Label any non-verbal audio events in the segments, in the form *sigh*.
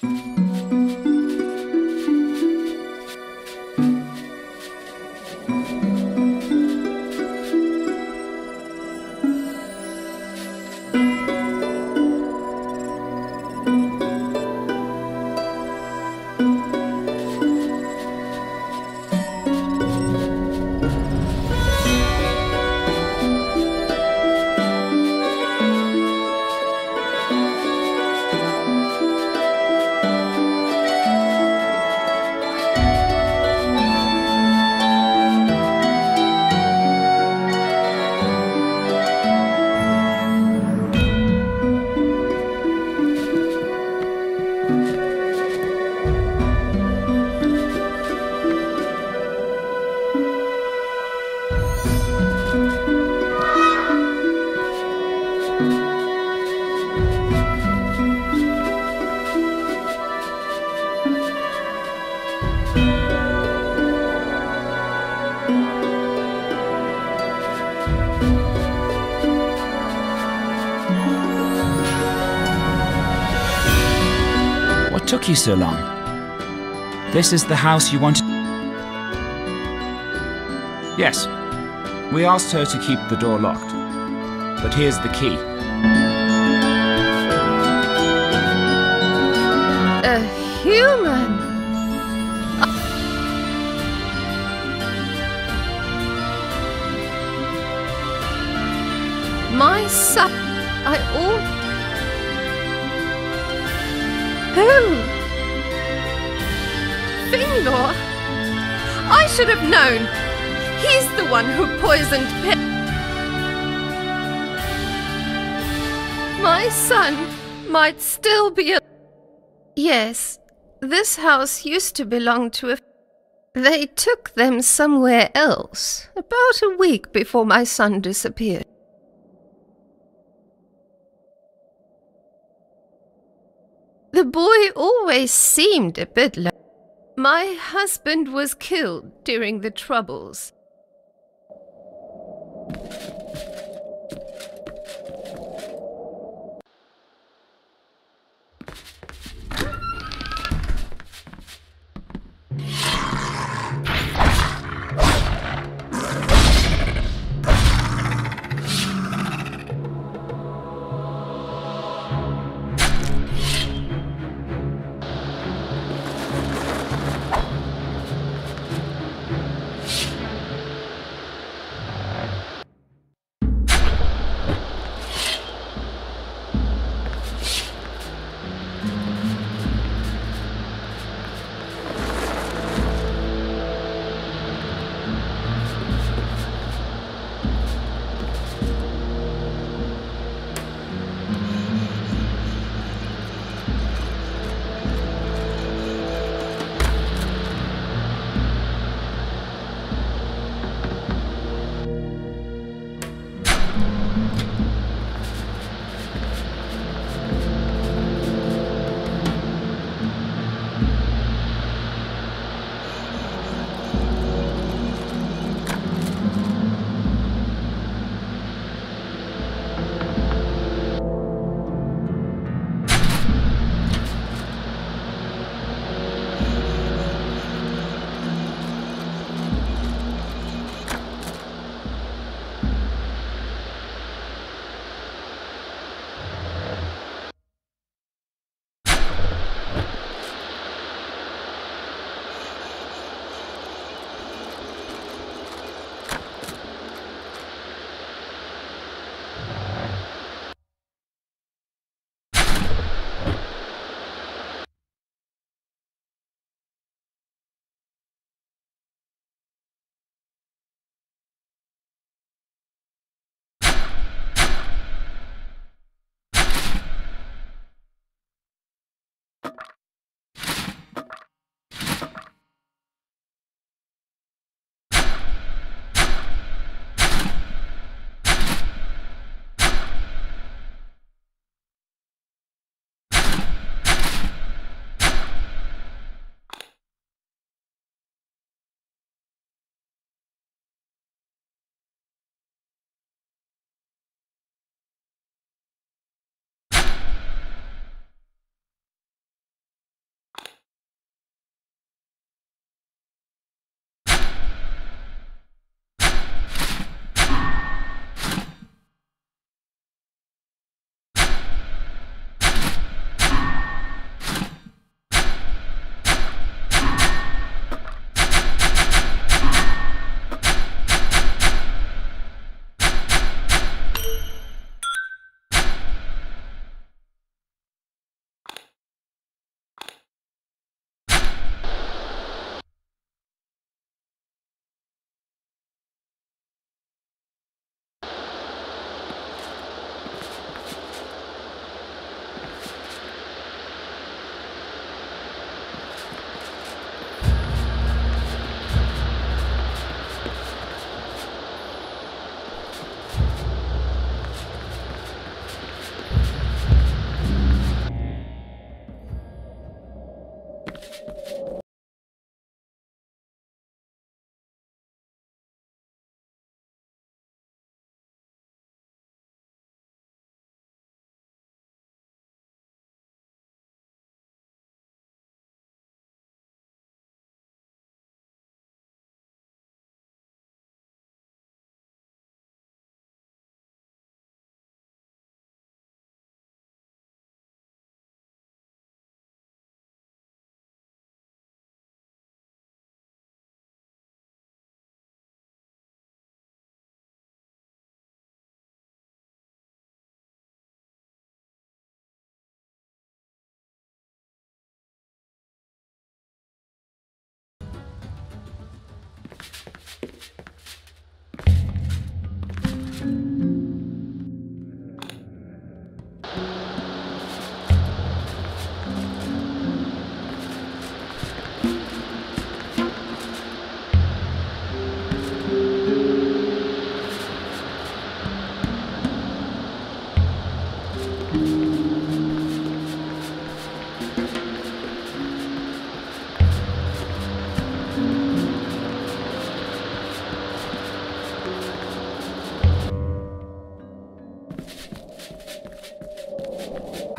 Took you so long? This is the house you wanted. Yes. We asked her to keep the door locked. But here's the key. A human? My son. I all. Who? Finglor? I should have known. He's the one who poisoned Pip. My son might still be a. Yes, this house used to belong to a. They took them somewhere else about a week before my son disappeared. The boy always seemed a bit low. My husband was killed during the Troubles.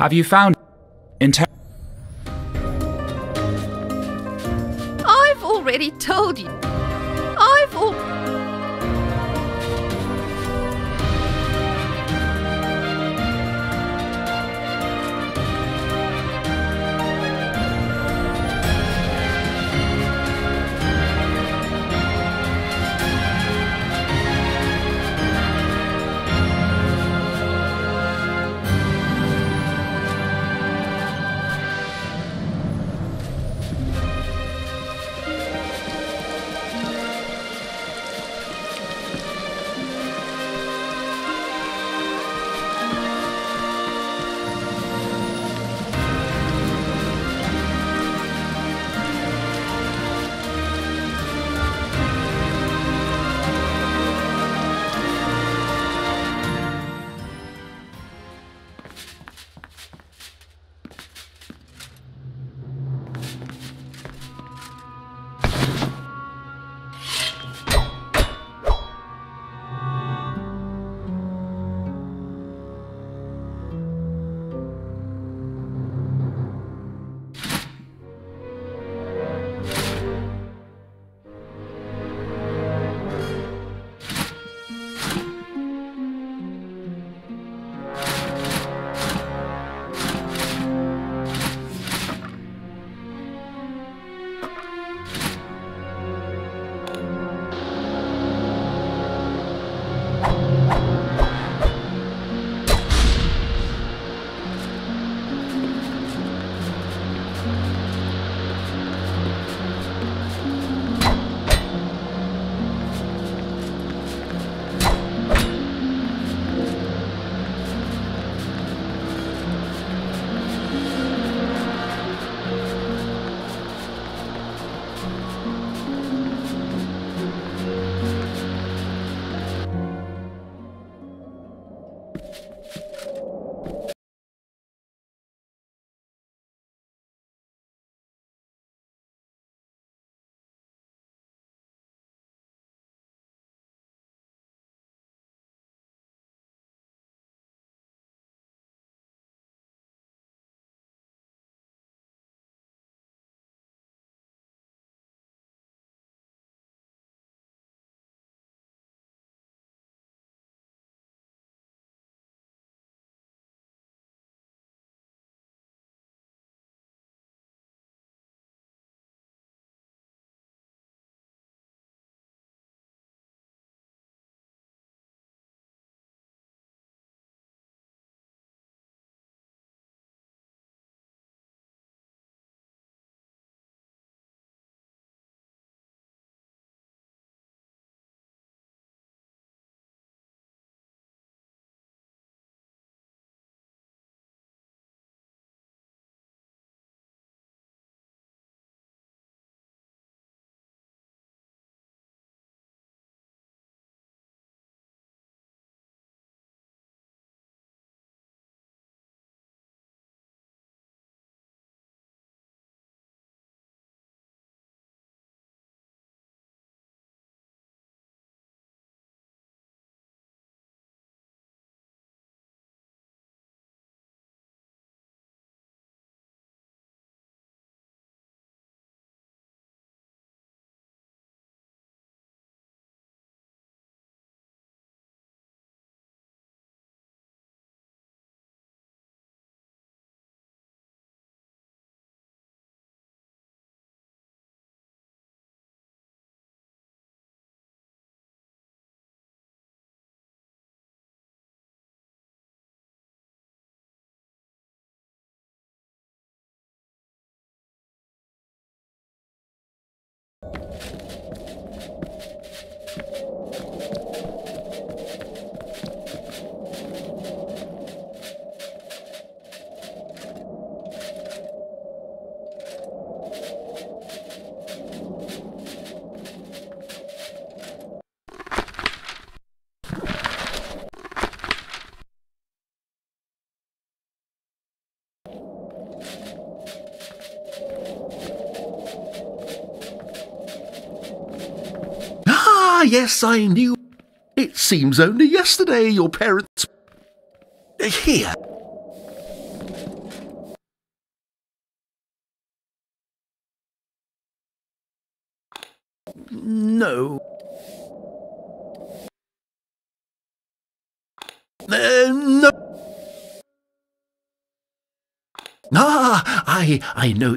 Have you found inter- I've already told you. I've al- yes, I knew. It seems only yesterday your parents. Here. No. Uh, no. Ah, I I know.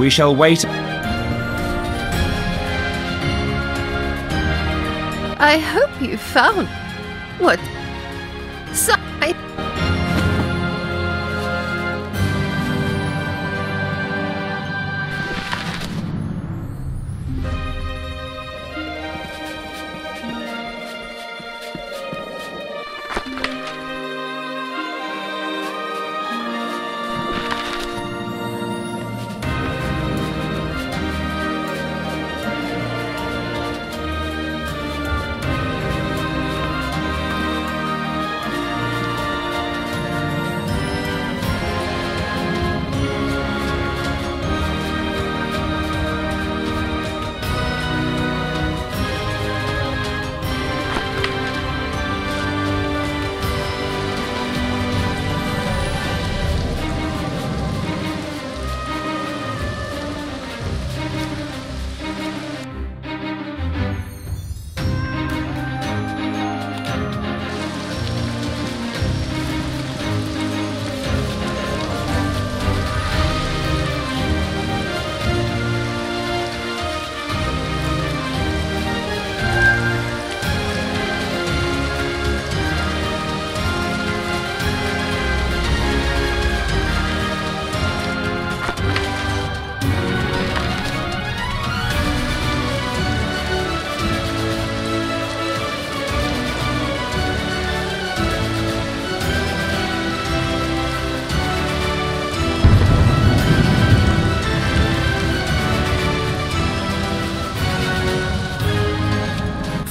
We shall wait. I hope you found what sign.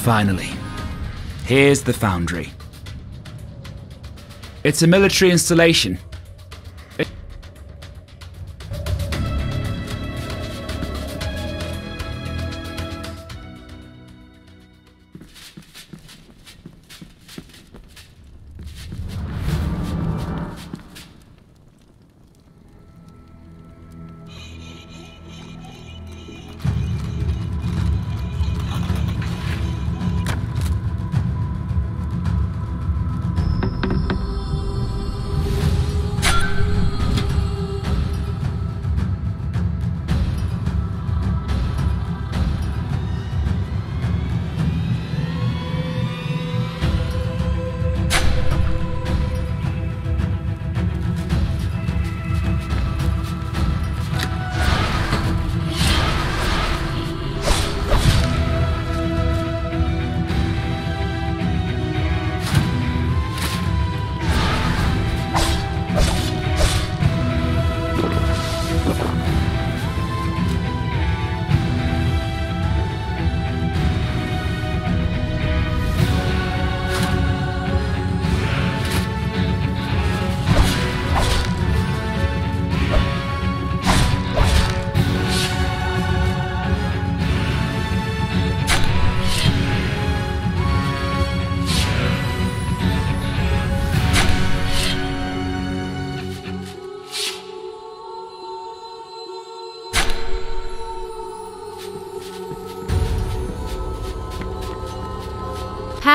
Finally, here's the foundry. It's a military installation.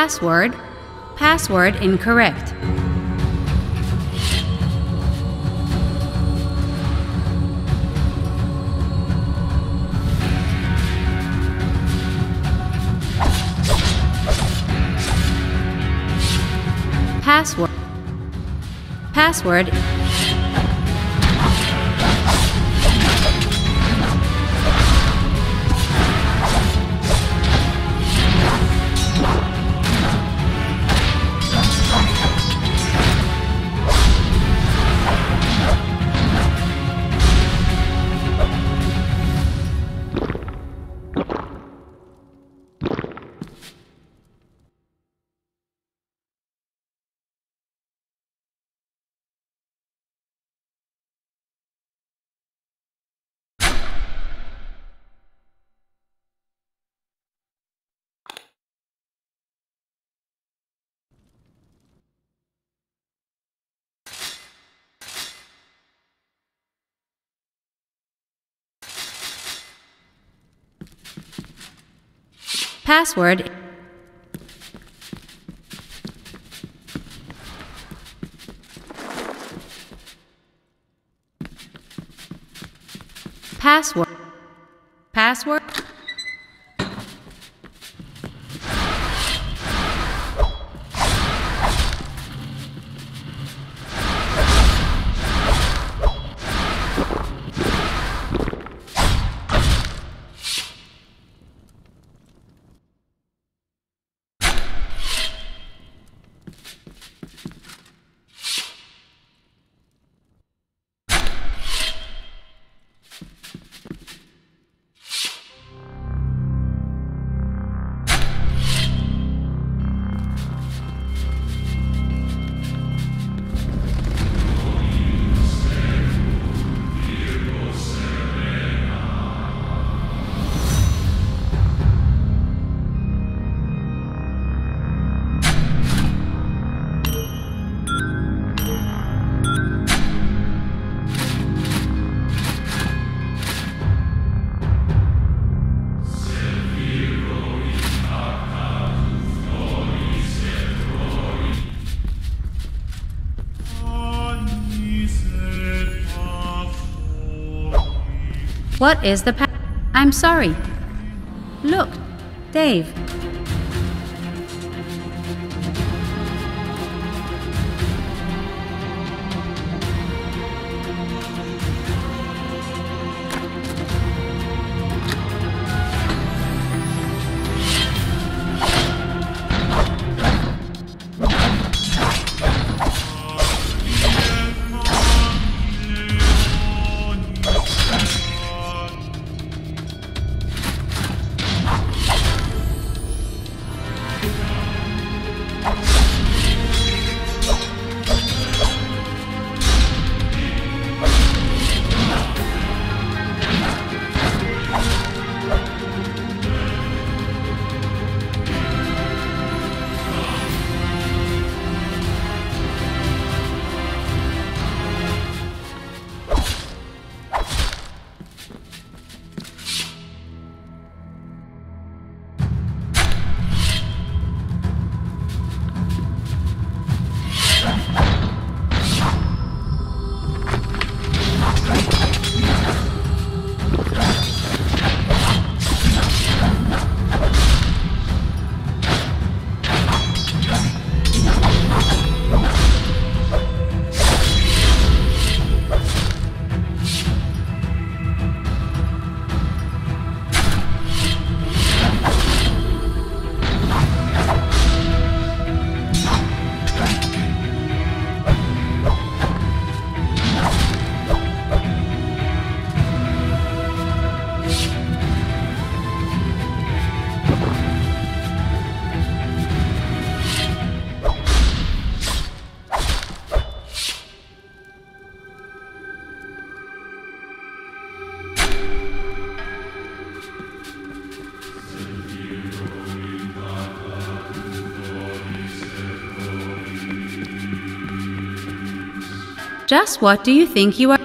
Password. Password incorrect. Password. Password. Password. Password. Password. What is the pa- I'm sorry. Look, Dave. Just what do you think you are?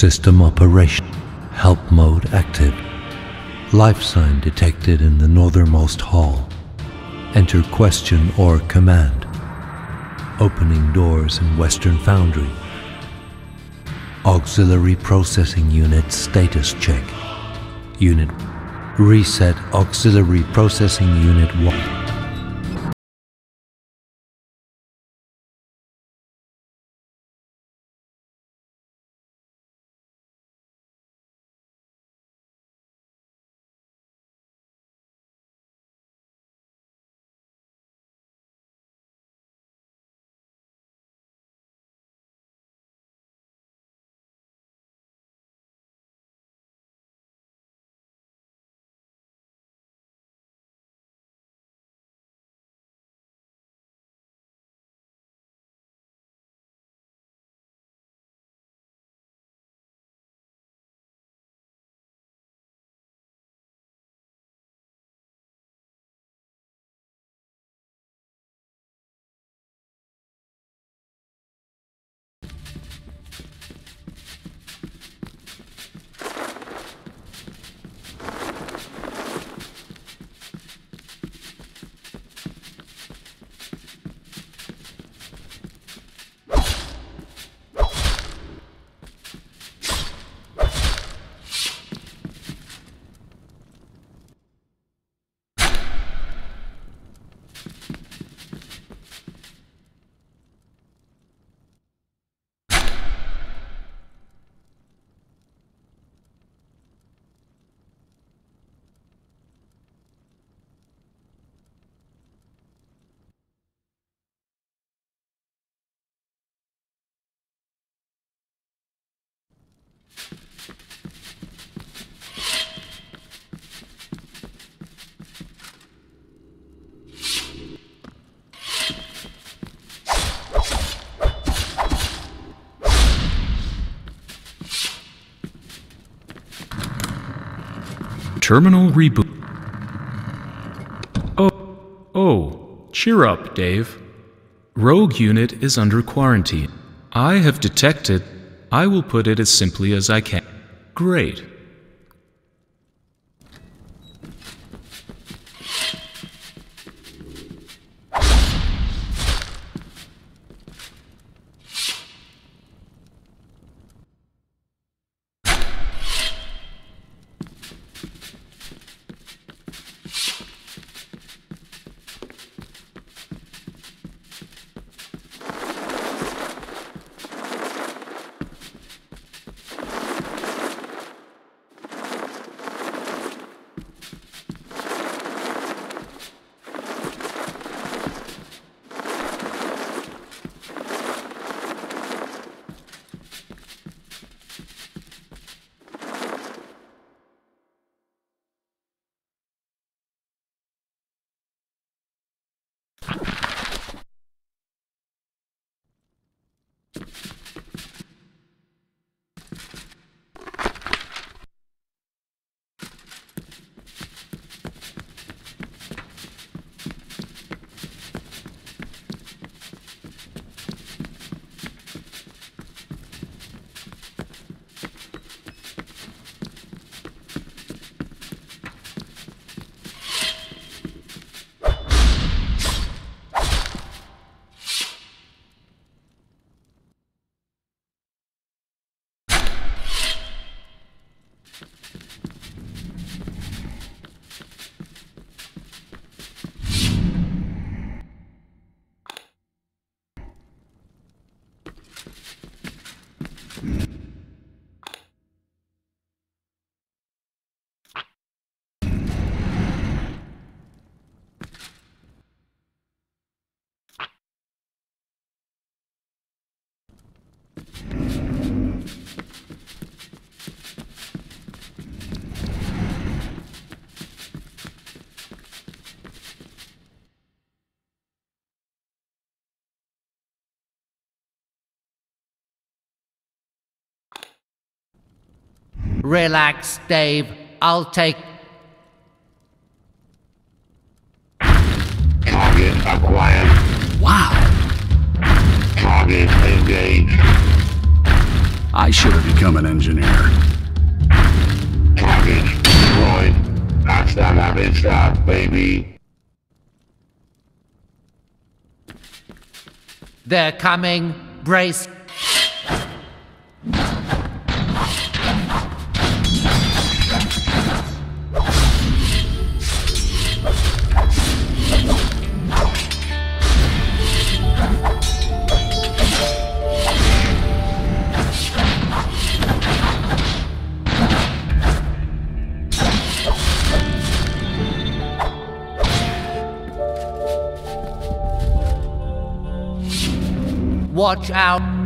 System operation. Help mode active. Life sign detected in the northernmost hall. Enter question or command. Opening doors in Western Foundry. Auxiliary Processing Unit status check. Unit Reset Auxiliary Processing Unit 1. Terminal reboot. Oh, oh, cheer up, Dave. Rogue unit is under quarantine. I have detected. I will put it as simply as I can. Great. Relax, Dave. I'll take. Target acquired. Wow. Target engaged. I should have become an engineer. Target destroyed. Hasta la vista, baby. They're coming. Brace. Watch out.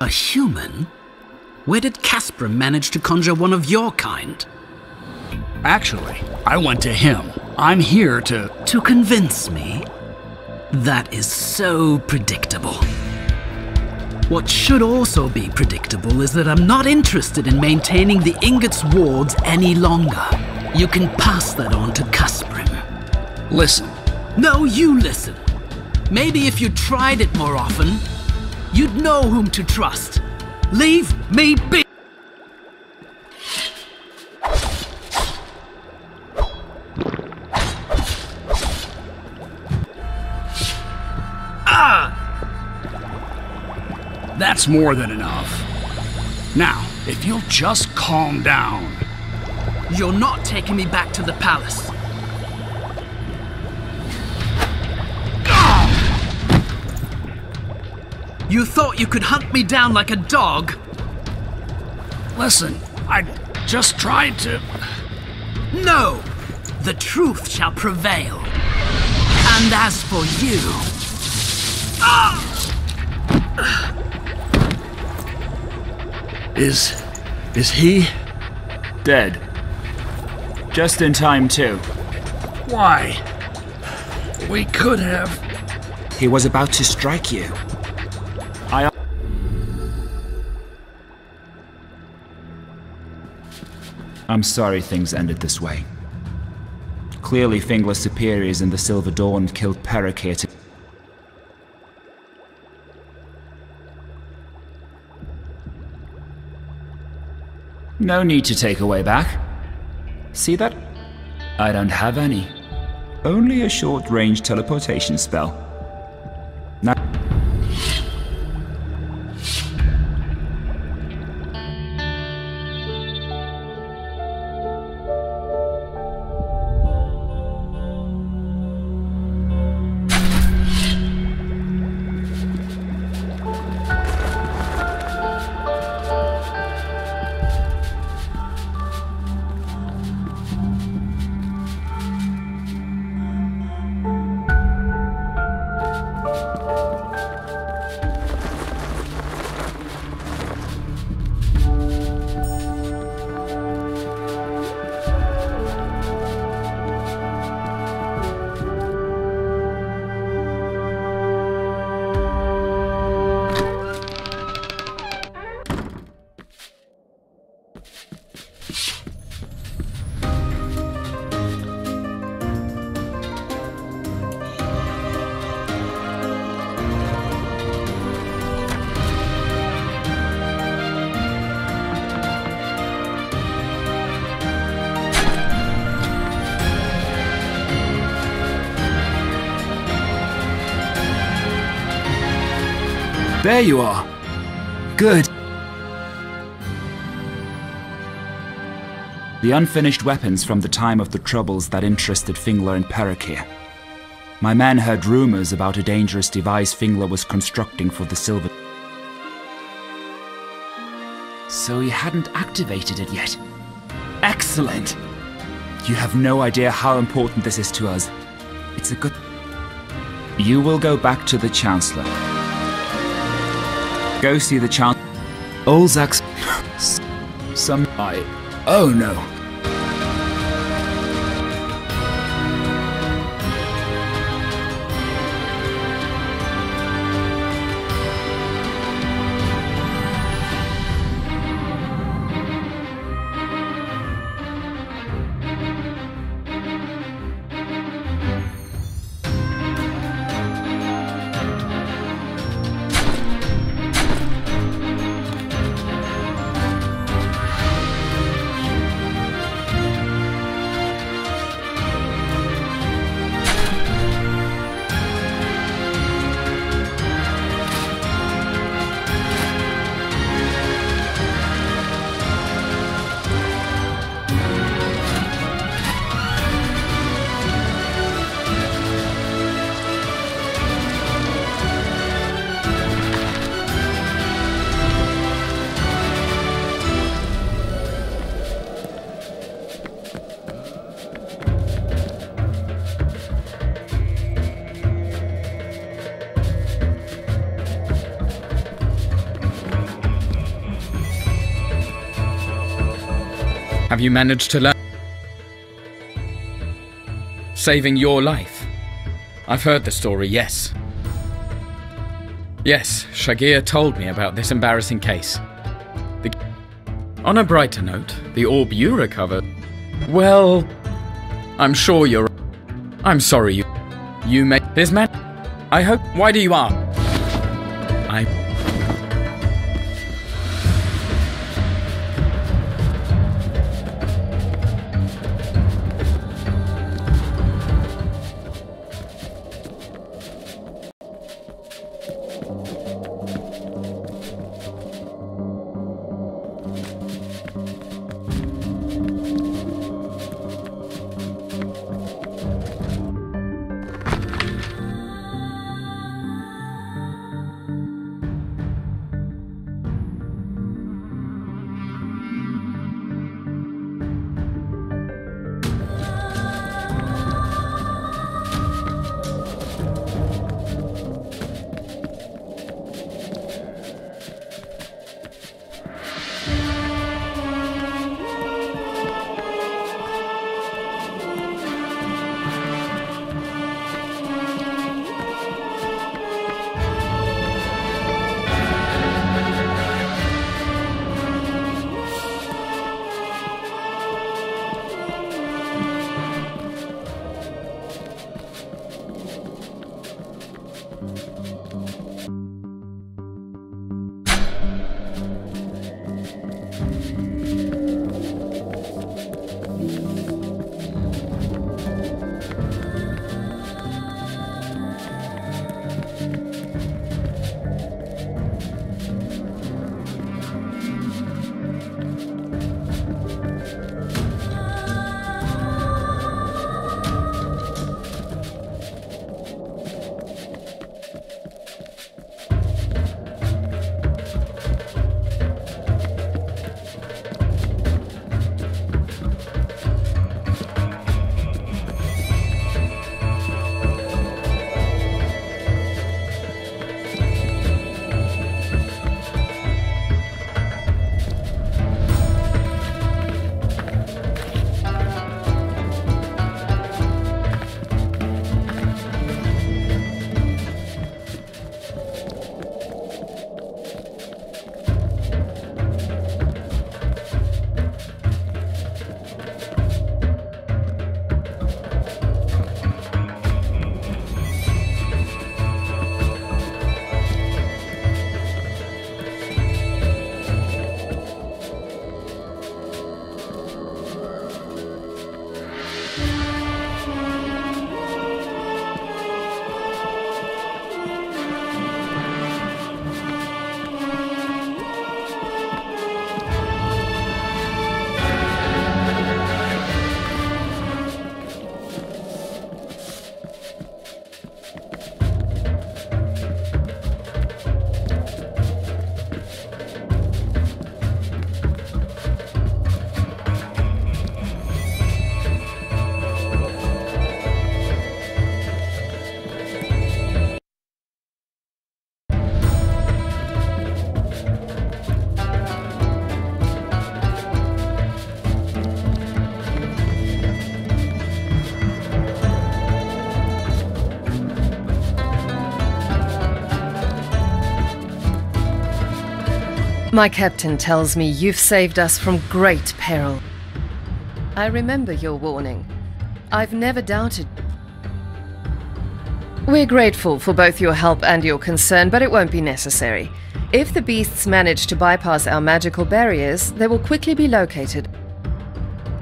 A human? Where did Caspram manage to conjure one of your kind? Actually, I went to him. I'm here to. To convince me? That is so predictable. What should also be predictable is that I'm not interested in maintaining the Ingots wards any longer. You can pass that on to Casprim. Listen. No, you listen. Maybe if you tried it more often, you'd know whom to trust. Leave me be! Ah! That's more than enough. Now, if you'll just calm down. You're not taking me back to the palace. You thought you could hunt me down like a dog? Listen, I just tried to. No! The truth shall prevail. And as for you. Ah! Is. is he. Dead. Just in time, too. Why? We could have. He was about to strike you. I'm sorry things ended this way. Clearly, Fingler's superiors in the Silver Dawn killed to. No need to take away back. See that? I don't have any. Only a short range teleportation spell. There you are. Good. The unfinished weapons from the time of the troubles that interested Fingler and here. My men heard rumors about a dangerous device Fingler was constructing for the Silver. So he hadn't activated it yet. Excellent! You have no idea how important this is to us. It's a good. You will go back to the Chancellor. Go see the Chancellor. Olzak's. *gasps* Some. I. Oh no. Have you managed to learn? Saving your life. I've heard the story, yes. Yes, Shagir told me about this embarrassing case. The... On a brighter note, the orb you recovered. Well, I'm sure you're. I'm sorry you. You made this man. I hope. Why do you ask? I. My captain tells me you've saved us from great peril. I remember your warning. I've never doubted. We're grateful for both your help and your concern, but it won't be necessary. If the beasts manage to bypass our magical barriers, they will quickly be located.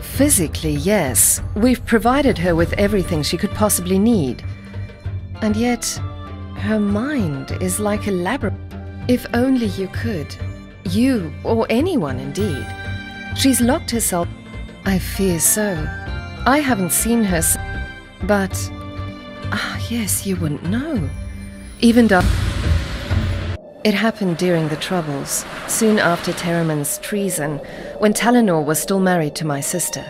Physically, yes. We've provided her with everything she could possibly need. And yet, her mind is like a labyrinth. If only you could. You, or anyone indeed. She's locked herself. I fear so. I haven't seen her, but. Ah, yes, you wouldn't know. Even Dar. It happened during the Troubles, soon after Terramon's treason, when Talinor was still married to my sister.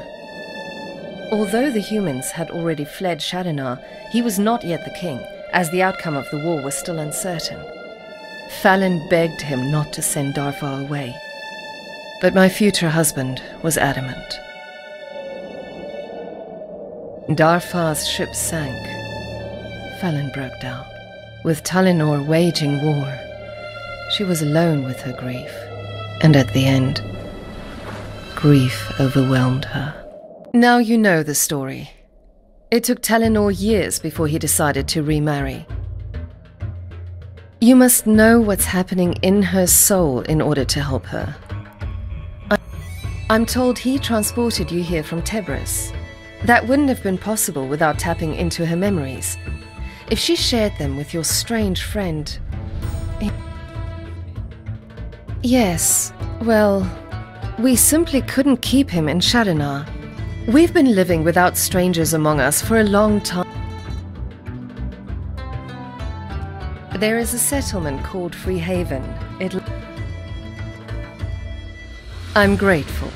Although the humans had already fled Shadinar, he was not yet the king, as the outcome of the war was still uncertain. Fallon begged him not to send Darfar away. But my future husband was adamant. Darfar's ship sank. Fallon broke down. With Talinor waging war, she was alone with her grief. And at the end, grief overwhelmed her. Now you know the story. It took Talinor years before he decided to remarry. You must know what's happening in her soul in order to help her. I'm told he transported you here from Tebris. That wouldn't have been possible without tapping into her memories. If she shared them with your strange friend. Eh, yes, well, we simply couldn't keep him in Shadinar. We've been living without strangers among us for a long time. There is a settlement called Freehaven. It. I'm grateful.